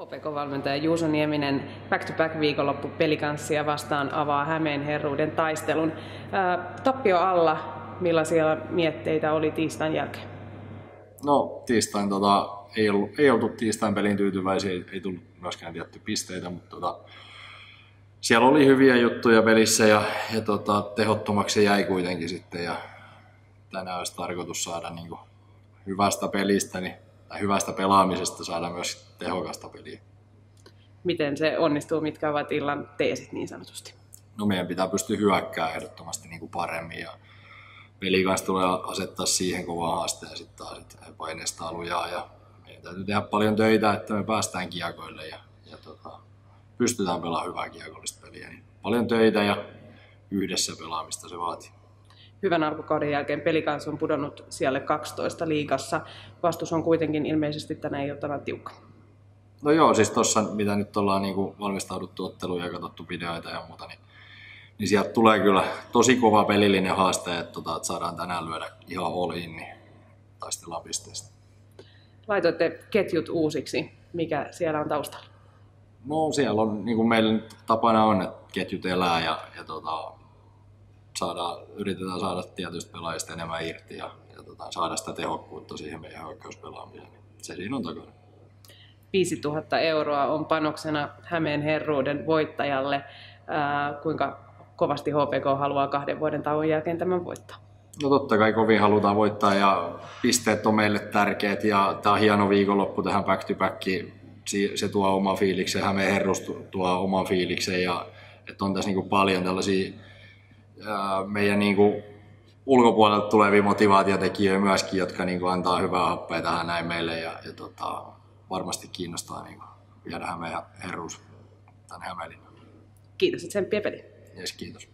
HPK-valmentaja Juuso Nieminen back-to-back viikonloppu pelikanssia vastaan avaa Hämeen herruuden taistelun. Tappio alla, millaisia mietteitä oli tiistain jälkeen? No tiistain tota, ei, ollut, ei oltu tiistain pelin tyytyväisiä, ei, ei tullut myöskään tietty pisteitä, mutta tota, siellä oli hyviä juttuja pelissä ja, ja tota, tehottomaksi jäi kuitenkin sitten ja tänään olisi tarkoitus saada niin kuin, hyvästä pelistä niin, tai hyvästä pelaamisesta saada myös tehokasta peliä. Miten se onnistuu, mitkä ovat illan teesit niin sanotusti? No meidän pitää pystyä hyökkäämään ehdottomasti niin kuin paremmin ja peli kanssa tulee asettaa siihen kovaa haasteen ja sitten taas että paineesta lujaa ja meidän täytyy tehdä paljon töitä, että me päästään kiekoille ja, ja tota, pystytään pelaamaan hyvää kiekollista peliä. Niin paljon töitä ja yhdessä pelaamista se vaatii. Hyvän alkukauden jälkeen pelikans on pudonnut siellä 12 liigassa. Vastus on kuitenkin ilmeisesti tänä iltana tiukka. No joo, siis tuossa mitä nyt ollaan niin kuin valmistauduttu otteluun ja katsottu videoita ja muuta, niin, niin sieltä tulee kyllä tosi kova pelillinen haaste, että, tota, että saadaan tänään lyödä ihan all in, niin taistellaan pisteestä. Laitoitte ketjut uusiksi. Mikä siellä on taustalla? No siellä on, niin kuin meillä nyt tapana on, että ketjut elää ja, ja tota, saadaan, yritetään saada tietystä pelaajista enemmän irti ja, ja tota, saada sitä tehokkuutta siihen meidän hyökkäyspelaamiseen. Se siinä on takana. 5000 euroa on panoksena Hämeen herruuden voittajalle. Ää, kuinka kovasti HPK haluaa kahden vuoden tauon jälkeen tämän voittaa? No totta kai kovin halutaan voittaa ja pisteet on meille tärkeät ja tämä on hieno viikonloppu tähän back to backiin. Se tuo oma fiiliksen, Hämeen herrus tuo oman fiiliksen ja että on tässä niin paljon tällaisia meidän niin kuin ulkopuolelta tulevia motivaatiotekijöitä myöskin, jotka niin kuin antaa hyvää happea tähän näin meille ja, ja tota, varmasti kiinnostaa niin kuin viedä meidän herruus tänne Hämeenlinnaan. Kiitos, että sen peli. Yes, kiitos.